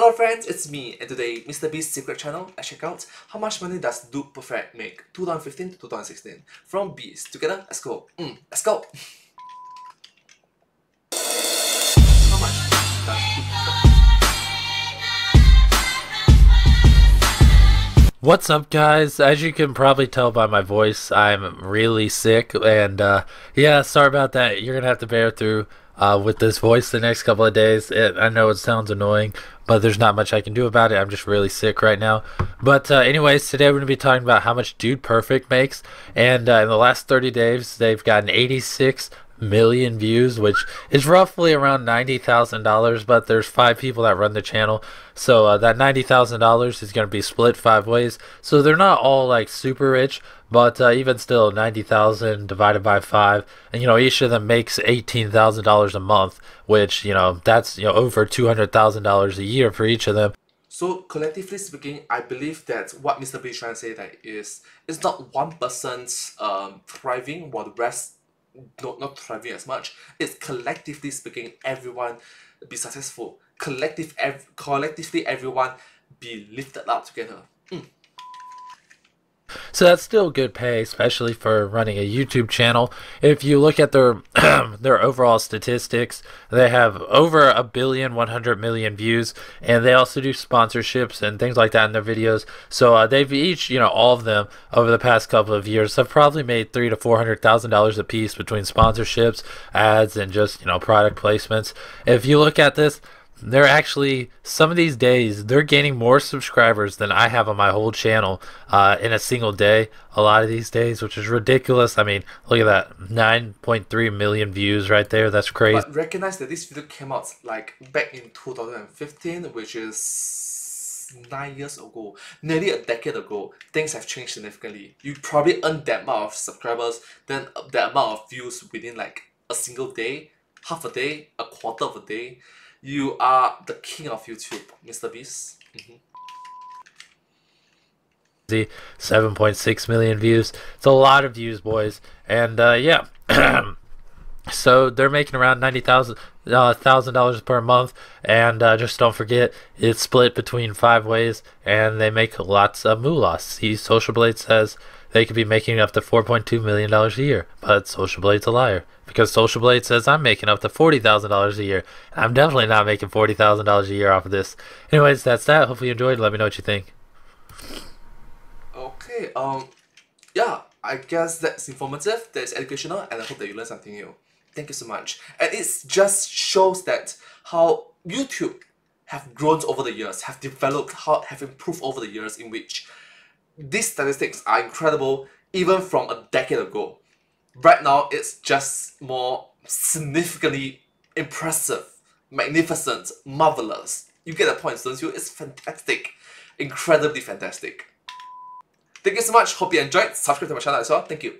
Hello friends, it's me and today Mr. Beast's secret channel I check out how much money does Dude Perfect make 2015 to 2016 from Beast. Together, let's go. Mm, let's go. What's up, guys? As you can probably tell by my voice, I'm really sick, and uh, yeah, sorry about that. You're gonna have to bear through uh, with this voice the next couple of days. It, I know it sounds annoying, but there's not much I can do about it. I'm just really sick right now. But uh, anyways, today we're gonna be talking about how much Dude Perfect makes, and uh, in the last 30 days, they've gotten 86 million views, which is roughly around ninety thousand dollars. But there's five people that run the channel, so uh, that ninety thousand dollars is going to be split five ways. So they're not all like super rich, but uh, even still, ninety thousand divided by five, and you know each of them makes eighteen thousand dollars a month, which you know that's you know over two hundred thousand dollars a year for each of them. So collectively speaking, I believe that what Mr. B is trying to say that is it's not one person's um, thriving while the rest not, not thriving as much. It's collectively speaking, everyone be successful. Collective, ev- collectively, everyone be lifted up together. Mm. So that's still good pay, especially for running a YouTube channel. If you look at their their overall statistics, they have over a billion, 100 million views, and they also do sponsorships and things like that in their videos. So uh, they've each, you know, all of them over the past couple of years have probably made three to four hundred thousand dollars a piece between sponsorships, ads, and just you know product placements. If you look at this they're actually some of these days they're gaining more subscribers than I have on my whole channel uh, in a single day. A lot of these days, which is ridiculous. I mean, look at that, 9.3 million views right there. That's crazy. But recognize that this video came out like back in 2015, which is nine years ago, nearly a decade ago. Things have changed significantly. You probably earn that amount of subscribers, then that amount of views within like a single day, half a day, a quarter of a day you are the king of YouTube, Mr. Beast. Mm-hmm. 7.6 million views. It's a lot of views, boys. And uh, yeah. so they're making around ninety thousand uh, thousand dollars per month, and uh, just don't forget it's split between five ways, and they make lots of moolah. See, Social Blade says they could be making up to four point two million dollars a year, but Social Blade's a liar because Social Blade says I'm making up to forty thousand dollars a year. I'm definitely not making forty thousand dollars a year off of this. Anyways, that's that. Hopefully you enjoyed. Let me know what you think. Okay. Um. Yeah. I guess that's informative. That's educational, and I hope that you learned something new. Thank you so much. And it just shows that how YouTube have grown over the years, have developed, how have improved over the years in which these statistics are incredible even from a decade ago. Right now, it's just more significantly impressive, magnificent, marvelous. You get the point, don't you? It's fantastic. Incredibly fantastic. Thank you so much. Hope you enjoyed. Subscribe to my channel as well. Thank you.